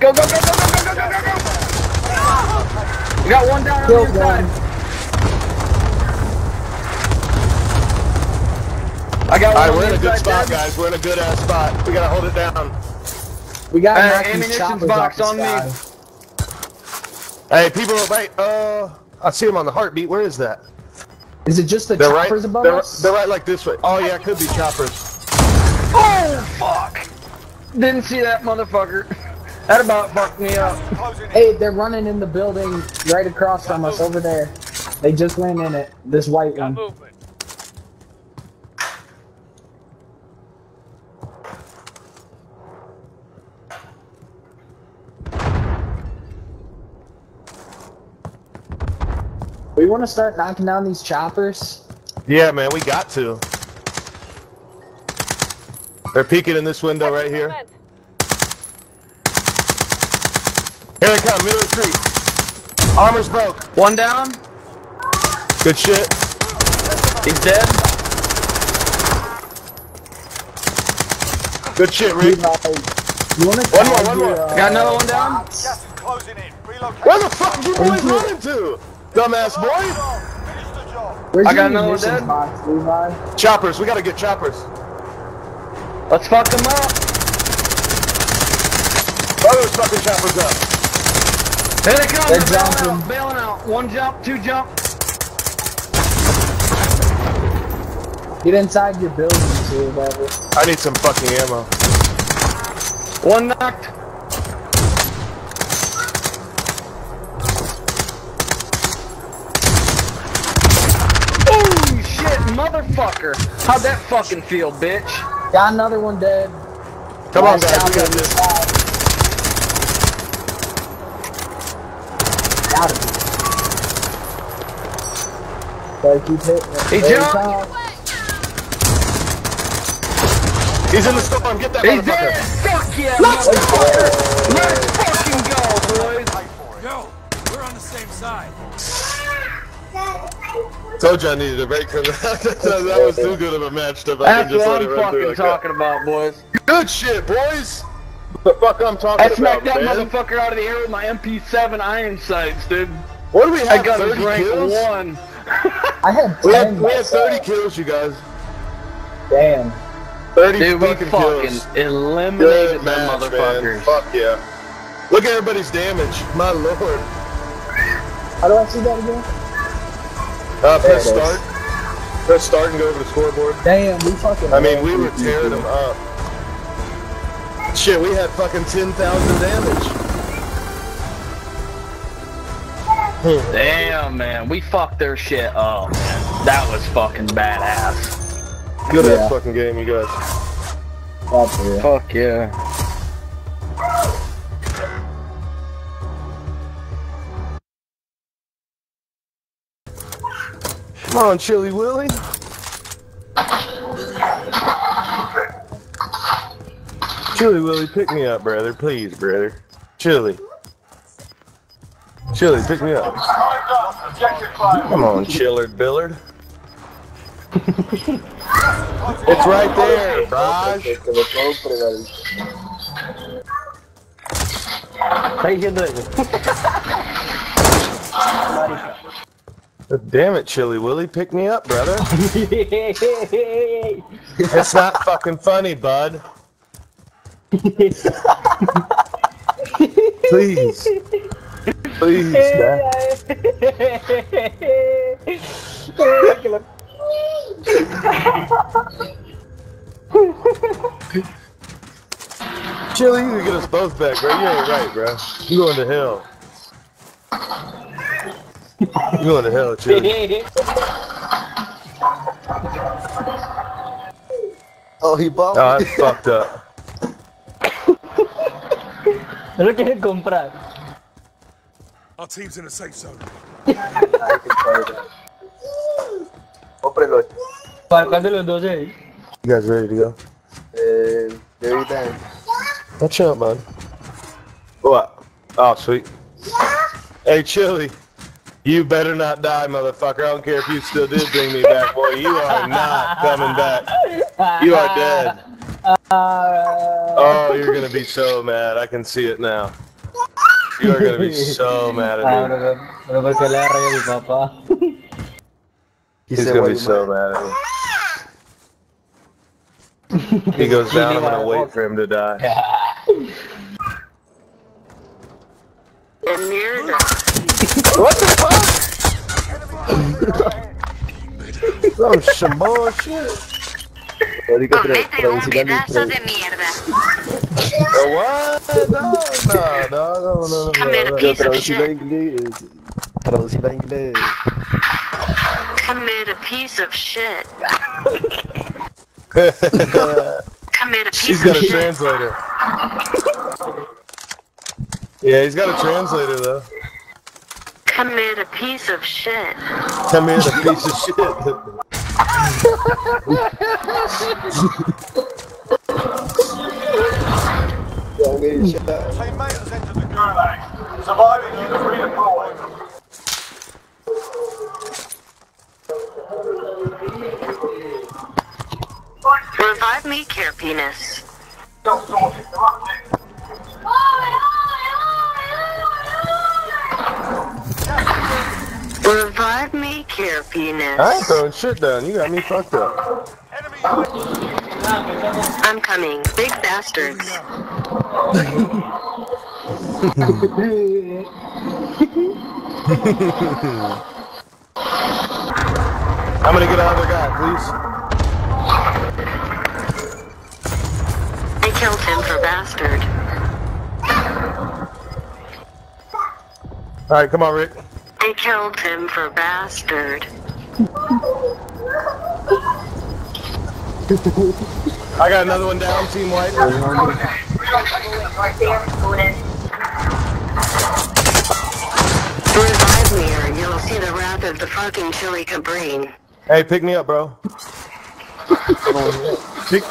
Go, go, go, go, go, go, go, go, go, go! We got one down on the Killed inside. one. I got Alright, one we're on in a the good inside, spot, Dad. guys. We're in a good ass spot. We gotta hold it down. We got Uh, knocked these ammunitions choppers box off the on me. sky. Hey, people, wait. Uh, I see him on the heartbeat. Where is that? Is it just the They're right. choppers above They're, us? they're right like this way. Oh yeah, it could be choppers. Oh, fuck! Didn't see that motherfucker. That about fucked me up. Hey, they're running in the building right across from us over there. They just went in it. This white Got one. movement. We want to start knocking down these choppers. Yeah, man, we got to. They're peeking in this window right here. Here they come, middle of the street. Armor's broke. One down. Good shit. He's dead. Good shit, Dude, Rick. you want to One more, one more. Uh, got another one down? Gas is closing in. Relocate. Where the fuck you boys Thank you. running to? Dumbass boy. Finish the job. Where's I got another one munitions dead. box, Levi? Choppers, we gotta get choppers. Let's fuck them up. Blow those fucking choppers up. Here they come. They're They're bailing jumping. out. Bailing out. One jump, two jump. Get inside your building, too, whatever. I need some fucking ammo. One knocked. Oh shit, motherfucker! How'd that fucking feel, bitch? Got another one dead. Come on, Last guys, we got this. Side. Got him. Gotta keep hitting. He There jumped. comes. He's in the storm. Get that He's motherfucker. dead! Fuck yeah, motherfucker! Let's fucking go, boys! Yo, we're on the same side. Told you I needed a break from that. that was too good of a match to fucking That's just what let it I'm run through fucking like that. talking about, boys. Good shit, boys. The fuck I'm talking I about, smacked that man. motherfucker out of the air with my MP7 iron sights, dude. What do we I have? got him 30 rank kills. one. I had 10 We had, we had myself. 30 kills, you guys. Damn. 30 Dude, we fucking fucking kills. eliminated Good them motherfuckers. man. Fuck yeah. Look at everybody's damage. My lord. How do I see that again? Uh, There press it is. start. Press start and go over the scoreboard. Damn, we fucking. I mean, we were tearing them up. Shit, we had fucking 10,000 damage. Damn, man, we fucked their shit up, man. That was fucking badass. Good Yeah. ass fucking game, you guys. That's real. Fuck yeah. Come on, Chili Willy. Chili Willy, pick me up, brother. Please, brother. Chili. Chili, pick me up. Come on, Chillard Billard. it's right there, Raj. Damn it, Chili Willy, pick me up, brother. It's not fucking funny, bud. Please. Please, man. Chili, you can get us both back, bro. You ain't right, bro. You going to hell. You going to hell, Chili. Oh, he bumped Oh, that's fucked up. ¿No lo quieres comprar? Our team's in a safe zone. Cómprelo. ¿Para cuál de los dos es? You guys ready to go? Eh, every time. Watch out, bud. What? Oh, sweet. Hey, Chili. You better not die, motherfucker. I don't care if you still did bring me back, boy. You are not coming back. You are dead. Uh, Oh, you're gonna be so mad. I can see it now. You are gonna be so mad ah, at me. bener bener kelara ya di papa. He He's gonna be so mad at me. He goes down. I'm gonna wait for him to die. What the fuck? Some some bullshit. Ahorita tra- Comete un traducirán y pedazo tra- de mierda. What? No, no, no, no, no, no. Commit a no. piece of Traducirla a shit. inglés. Eh, traducirla a inglés. Commit a piece of shit. Commit a piece He's of got a shit. translator. Yeah, he's got a translator though. Commit a piece of shit. Come here, the piece of shit. Revive me, care penis. Revive me, care penis. I ain't throwing shit down. You got me fucked up. I'm coming, big bastards. I'm gonna get another guy, please. I killed him for bastard. All right, come on, Rick. I killed him for bastard. I got another one down, team white. Revive me you'll see the wrath of the fucking chili cabrine. Hey, pick me up, bro. pick